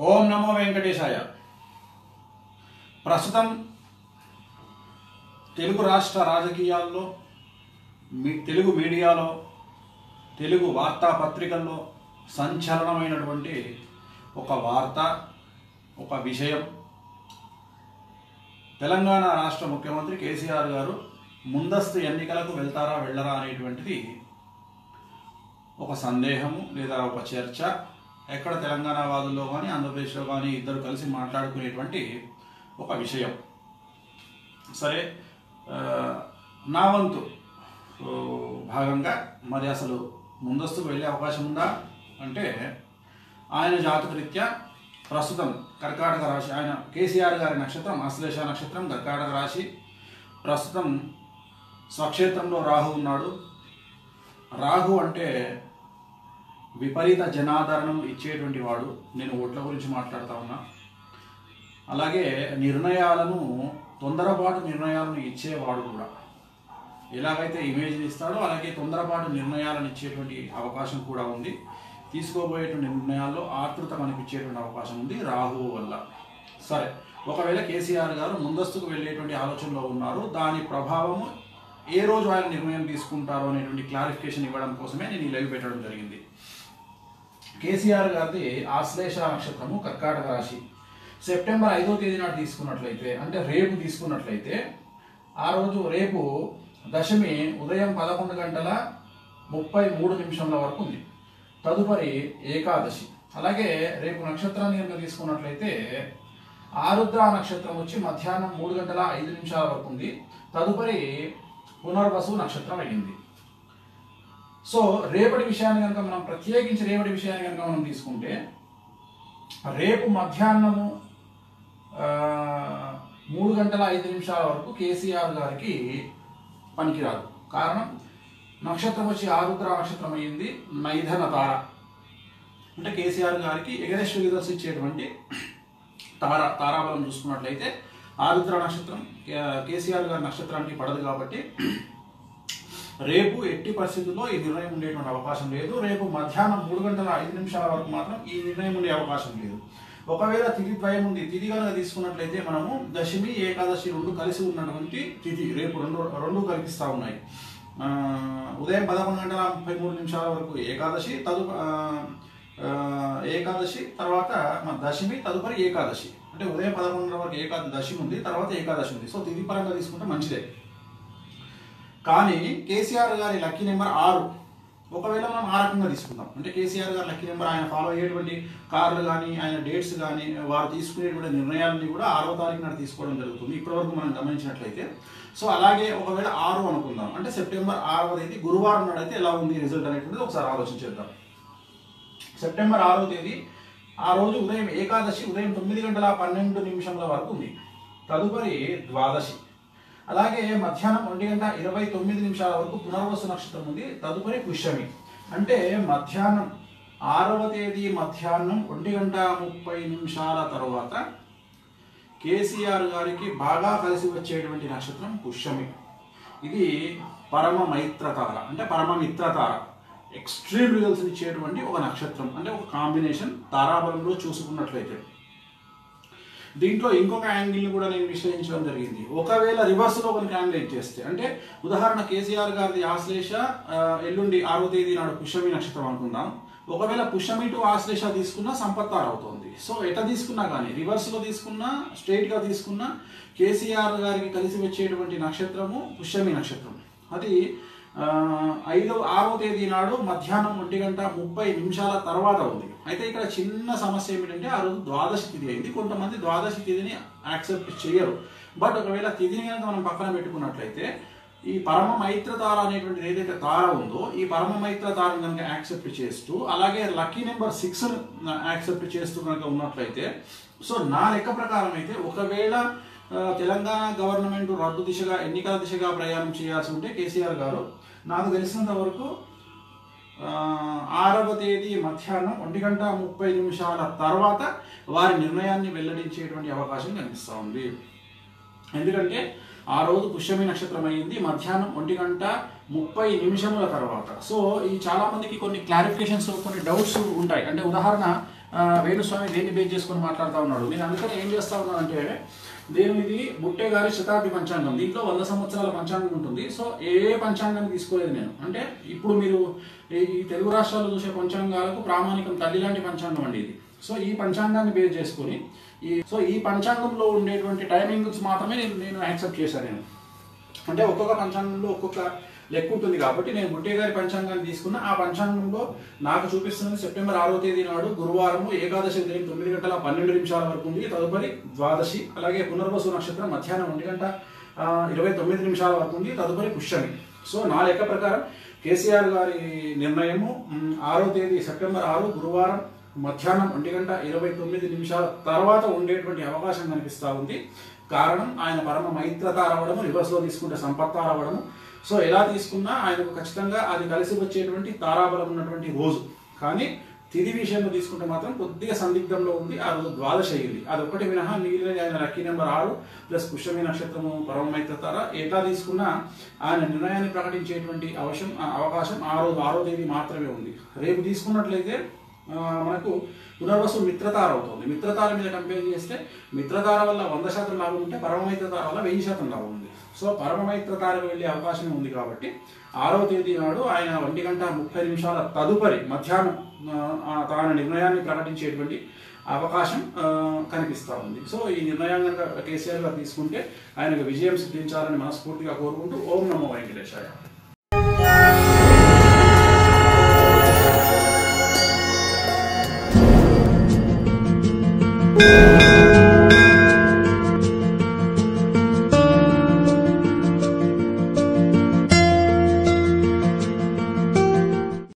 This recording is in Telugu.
ఓం నమో వెంకటేశాయ. ప్రస్తుతం తెలుగు రాష్ట్ర రాజకీయాల్లో మీ తెలుగు మీడియాలో తెలుగు వార్తాపత్రికల్లో సంచలనమైనటువంటి ఒక వార్త ఒక విషయం. తెలంగాణ రాష్ట్ర ముఖ్యమంత్రి కేసీఆర్ గారు ముందస్తు ఎన్నికలకు వెళ్తారా వెళ్ళరా అనేటువంటిది ఒక సందేహము లేదా ఒక చర్చ. ఎక్కడ తెలంగాణ వాదుల్లో కానీ ఆంధ్రప్రదేశ్లో కానీ ఇద్దరు కలిసి మాట్లాడుకునేటువంటి ఒక విషయం. సరే నా వంతు భాగంగా మరి అసలు ముందస్తుకు వెళ్ళే అవకాశం ఉందా? అంటే ఆయన జాతకరీత్యా ప్రస్తుతం కర్కాటక రాశి ఆయన కేసీఆర్ గారి నక్షత్రం అశ్లేష నక్షత్రం కర్కాటక రాశి. ప్రస్తుతం స్వక్షేత్రంలో రాహు ఉన్నాడు. రాహు అంటే విపరీత జనాదరణం ఇచ్చేటువంటి వాడు నేను ఓట్ల గురించి మాట్లాడుతా ఉన్నా. అలాగే నిర్ణయాలను తొందరపాటు నిర్ణయాలను ఇచ్చేవాడు కూడా. ఎలాగైతే ఇమేజ్ ఇస్తాడో అలాగే తొందరపాటు నిర్ణయాలను ఇచ్చేటువంటి అవకాశం కూడా ఉంది. తీసుకోబోయేటువంటి నిర్ణయాల్లో ఆతృత కనిపించేటువంటి అవకాశం ఉంది రాహు వల్ల. సరే ఒకవేళ కేసీఆర్ గారు ముందస్తుకు వెళ్ళేటువంటి ఆలోచనలో ఉన్నారు దాని ప్రభావము ఏ రోజు ఆయన నిర్ణయం తీసుకుంటారో అనేటువంటి క్లారిఫికేషన్ ఇవ్వడం కోసమే నేను ఈ లైవ్ పెట్టడం జరిగింది. కేసీఆర్ గారిది ఆశ్లేష నక్షత్రము కర్కాటక రాశి. సెప్టెంబర్ ఐదో తేదీ నాడు తీసుకున్నట్లయితే అంటే రేపు తీసుకున్నట్లయితే ఆ రోజు రేపు దశమి ఉదయం పదకొండు గంటల ముప్పై మూడు నిమిషంల వరకు ఉంది. తదుపరి ఏకాదశి. అలాగే రేపు నక్షత్రాన్ని కనుక తీసుకున్నట్లయితే ఆరుద్ర నక్షత్రం వచ్చి మధ్యాహ్నం మూడు గంటల ఐదు నిమిషాల వరకు ఉంది. తదుపరి పునర్వసు నక్షత్రం అయ్యింది. సో రేపటి విషయాన్ని కనుక మనం ప్రత్యేకించి రేపటి విషయాన్ని కనుక మనం తీసుకుంటే రేపు మధ్యాహ్నము మూడు గంటల ఐదు నిమిషాల వరకు కేసీఆర్ గారికి పనికిరాదు. కారణం నక్షత్రం వచ్చి ఆరుద్ర నక్షత్రం అయింది నైధన తార. అంటే కేసీఆర్ గారికి ఎగరెస్ట్ రిజల్ట్స్ ఇచ్చేటువంటి తార తారాబలం చూసుకున్నట్లయితే ఆరుద్ర నక్షత్రం కే- కేసీఆర్ గారి నక్షత్రానికి పడదు కాబట్టి రేపు ఎట్టి పరిస్థితుల్లో ఈ నిర్ణయం ఉండేటువంటి అవకాశం లేదు. రేపు మధ్యాహ్నం మూడు గంటల ఐదు నిమిషాల వరకు మాత్రం ఈ నిర్ణయం ఉండే అవకాశం లేదు. ఒకవేళ తిథి ద్వయం ఉంది తిథి కనుక తీసుకున్నట్లయితే మనము దశమి ఏకాదశి రెండు కలిసి ఉన్నటువంటి తిథి రేపు రెండు రెండు కల్పిస్తూ ఉన్నాయి. ఉదయం పదకొండు గంటల ముప్పై మూడు నిమిషాల వరకు ఏకాదశి తదు ఏకాదశి తర్వాత మన దశమి తదుపరి ఏకాదశి. అంటే ఉదయం పదకొండున్నర వరకు ఏకాదశి దశమి ఉంది తర్వాత ఏకాదశి ఉంది. సో తిథి పరంగా తీసుకుంటే మంచిదే. కానీ కేసీఆర్ గారి లక్కీ నెంబర్ ఆరు. ఒకవేళ మనం ఆ రకంగా తీసుకుందాం. అంటే కేసీఆర్ గారి లక్కీ నెంబర్ ఆయన ఫాలో అయ్యేటువంటి కార్లు కానీ ఆయన డేట్స్ కానీ వారు తీసుకునేటువంటి నిర్ణయాలని కూడా ఆరో తారీఖు నాడు తీసుకోవడం జరుగుతుంది. ఇప్పటివరకు మనం గమనించినట్లయితే. సో అలాగే ఒకవేళ ఆరు అనుకుందాం. అంటే సెప్టెంబర్ ఆరవ తేదీ గురువారం నాడు అయితే ఎలా ఉంది రిజల్ట్ అనేటువంటిది ఒకసారి ఆలోచించేద్దాం సెప్టెంబర్ ఆరవ తేదీ ఆ రోజు ఉదయం ఏకాదశి ఉదయం తొమ్మిది గంటల పన్నెండు నిమిషంల వరకు ఉంది. తదుపరి ద్వాదశి. అలాగే మధ్యాహ్నం ఒంటి గంట ఇరవై తొమ్మిది నిమిషాల వరకు పునర్వసు నక్షత్రం ఉంది. తదుపరి పుష్యమి. అంటే మధ్యాహ్నం ఆరవ తేదీ మధ్యాహ్నం ఒంటి గంట ముప్పై నిమిషాల తర్వాత కేసీఆర్ గారికి బాగా కలిసి వచ్చేటువంటి నక్షత్రం పుష్యమి. ఇది పరమ మైత్రతార అంటే పరమ మిత్రతార. ఎక్స్ట్రీమ్ రిజల్ట్స్ ఇచ్చేటువంటి ఒక నక్షత్రం అంటే ఒక కాంబినేషన్ తారాబలంలో చూసుకున్నట్లయితే. దీంట్లో ఇంకొక యాంగిల్ని కూడా నేను విశ్లేషించడం జరిగింది. ఒకవేళ రివర్స్లో కొన్ని యాంగిల్ చేస్తే అంటే ఉదాహరణ కేసీఆర్ గారిది ఆశ్లేష ఎల్లుండి ఆరో తేదీ నాడు పుష్యమి నక్షత్రం అనుకుందాం. ఒకవేళ పుష్యమి టు ఆశ్లేష తీసుకున్నా సంపత్తార అవుతుంది. సో ఎట్లా తీసుకున్నా కానీ రివర్స్లో తీసుకున్నా స్ట్రైట్గా తీసుకున్నా కేసీఆర్ గారికి కలిసి వచ్చేటువంటి నక్షత్రము పుష్యమి నక్షత్రం. అది ఐదు ఆరో తేదీ నాడు మధ్యాహ్నం ఒంటి గంట ముప్పై నిమిషాల తర్వాత ఉంది. అయితే ఇక్కడ చిన్న సమస్య ఏమిటంటే ఆ రోజు ద్వాదశి తిథి అయింది. కొంతమంది ద్వాదశి తిథిని యాక్సెప్ట్ చేయరు. బట్ ఒకవేళ తిథిని కనుక మనం పక్కన పెట్టుకున్నట్లయితే ఈ పరమ మైత్ర తార అనేటువంటిది ఏదైతే తార ఉందో ఈ పరమ మైత్ర తారను కనుక యాక్సెప్ట్ చేస్తూ అలాగే లక్కీ నెంబర్ సిక్స్ యాక్సెప్ట్ చేస్తూ కనుక ఉన్నట్లయితే సో నా లెక్క ప్రకారం అయితే ఒకవేళ తెలంగాణ గవర్నమెంట్ రద్దు దిశగా ఎన్నికల దిశగా ప్రయాణం చేయాల్సి ఉంటే కేసీఆర్ గారు నాకు తెలిసినంత వరకు ఆరవ తేదీ మధ్యాహ్నం ఒంటి గంట ముప్పై నిమిషాల తర్వాత వారి నిర్ణయాన్ని వెల్లడించేటువంటి అవకాశం కనిపిస్తూ ఉంది. ఎందుకంటే ఆ రోజు పుష్యమి నక్షత్రం అయింది మధ్యాహ్నం ఒంటి గంట ముప్పై నిమిషముల తర్వాత. సో ఈ చాలామందికి కొన్ని క్లారిఫికేషన్స్ కొన్ని డౌట్స్ ఉంటాయి. అంటే ఉదాహరణ వేణుస్వామి దేన్ని బేస్ చేసుకొని మాట్లాడుతూ ఉన్నాడు? నేను అందుకని ఏం చేస్తా ఉన్నాను అంటే ఇది బుట్టే గారి శతాబ్ది పంచాంగం. దీంట్లో వంద సంవత్సరాల పంచాంగం ఉంటుంది. సో ఏ పంచాంగాన్ని తీసుకోలేదు నేను. అంటే ఇప్పుడు మీరు ఈ తెలుగు రాష్ట్రాల్లో చూసే పంచాంగాలకు ప్రామాణికం తల్లి లాంటి పంచాంగం అండి ఇది. సో ఈ పంచాంగాన్ని బేస్ చేసుకొని ఈ సో ఈ పంచాంగంలో ఉండేటువంటి టైమింగ్స్ మాత్రమే నేను నేను యాక్సెప్ట్ చేశాను నేను. అంటే ఒక్కొక్క పంచాంగంలో ఒక్కొక్క లెక్క ఉంటుంది కాబట్టి నేను గుట్టే గారి పంచాంగాన్ని తీసుకున్న. ఆ పంచాంగంలో నాకు చూపిస్తున్నది సెప్టెంబర్ ఆరో తేదీ నాడు గురువారం ఏకాదశి ఉదయం తొమ్మిది గంటల పన్నెండు నిమిషాల వరకు ఉంది. తదుపరి ద్వాదశి అలాగే పునర్వసు నక్షత్రం మధ్యాహ్నం ఒంటి గంట ఇరవై తొమ్మిది నిమిషాల వరకు ఉంది. తదుపరి పుష్యమి. సో నా లెక్క ప్రకారం కేసీఆర్ గారి నిర్ణయము ఆరో తేదీ సెప్టెంబర్ ఆరు గురువారం మధ్యాహ్నం ఒంటి గంట ఇరవై తొమ్మిది నిమిషాల తర్వాత ఉండేటువంటి అవకాశం కనిపిస్తూ ఉంది. కారణం ఆయన పరమ మైత్రత రావడము రివర్స్లో తీసుకుంటే సంపత్త రావడము సో ఎలా తీసుకున్నా ఆయనకు ఖచ్చితంగా అది కలిసి వచ్చేటువంటి తారాబలం ఉన్నటువంటి రోజు. కానీ తిది విషయంలో తీసుకుంటే మాత్రం కొద్దిగా సందిగ్ధంలో ఉంది. ఆ రోజు ద్వాదశ అయ్యింది. అది ఒకటి మినహా మిగిలిన ఆయన లక్కీ నెంబర్ ఆరు ప్లస్ పుష్యమి నక్షత్రము పరమమైత్రతార ఎట్లా తీసుకున్నా ఆయన నిర్ణయాన్ని ప్రకటించేటువంటి అవసరం ఆ అవకాశం ఆ రోజు ఆరో తేదీ మాత్రమే ఉంది. రేపు తీసుకున్నట్లయితే మనకు పునర్వసు మిత్రతార అవుతుంది. మిత్రతార మీద కంపేర్ చేస్తే మిత్రతార వల్ల వంద శాతం లాభం ఉంటే పరమమైత్రతార వల్ల వెయ్యి శాతం లాభం ఉంది. సో పరమమైత్రతారకు వెళ్ళే అవకాశం ఉంది కాబట్టి ఆరవ తేదీ నాడు ఆయన ఒంటి గంట ముప్పై నిమిషాల తదుపరి మధ్యాహ్నం ఆ, తన నిర్ణయాన్ని ప్రకటించేటువంటి అవకాశం కనిపిస్తూ ఉంది. సో ఈ నిర్ణయాన్ని కనుక కేసీఆర్ గారు తీసుకుంటే ఆయనకు విజయం సిద్ధించాలని మనస్ఫూర్తిగా కోరుకుంటూ ఓం నమో వెంకటేశాయ. Yeah.